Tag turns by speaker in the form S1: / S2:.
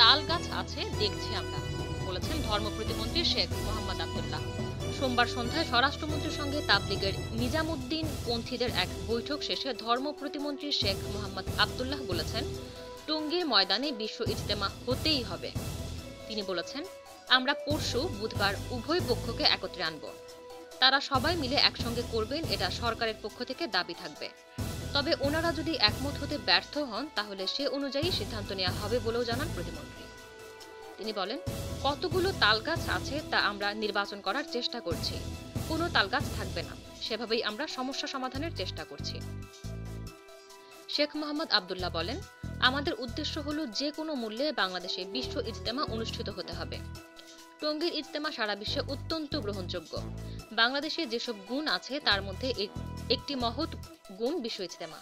S1: তাল গাছ আছে, দেখছি আমরা, বলেছেন ধর্ম প্রতিমন্ত্রী শেখ মোহাম্মদ আবদুল্লাহ। সোমবার সন্ধ্যায় স্বরাষ্ট্রমন্ত্রীর সঙ্গে তাবলিগের নিজামুদ্দিন পন্থীদের এক বৈঠক শেষে ধর্ম প্রতিমন্ত্রী শেখ মোহাম্মদ আবদুল্লাহ বলেছেন টঙ্গীর ময়দানে বিশ্ব ইজতেমা হতেই হবে। তিনি বলেছেন, আমরা পরশু বুধবার উভয় পক্ষকে একত্রে আনব। তারা সবাই মিলে একসঙ্গে করবেন, এটা সরকারের পক্ষ থেকে দাবি থাকবে। তবে ওনারা যদি একমত হতে ব্যর্থ হন, তাহলে সে অনুযায়ী সিদ্ধান্ত নেওয়া হবে বলেও জানান প্রতিমন্ত্রী। তিনি বলেন, কতগুলো তালগাছ আছে তা আমরা নির্বাচন করার চেষ্টা করছি। কোনো তালগাছ থাকবে না। সেভাবেই আমরা সমস্যা সমাধানের চেষ্টা করছি। শেখ মোহাম্মদ আবদুল্লাহ বলেন, আমাদের উদ্দেশ্য হলো যে কোনো মূল্যে বাংলাদেশে বিশ্ব ইজতেমা অনুষ্ঠিত হতে হবে। টঙ্গীর ইজতেমা সারা বিশ্বে অত্যন্ত গ্রহণযোগ্য। বাংলাদেশে যেসব গুণ আছে তার মধ্যে এ- একটি মহৎ গুণ বিষয় ইজতেমা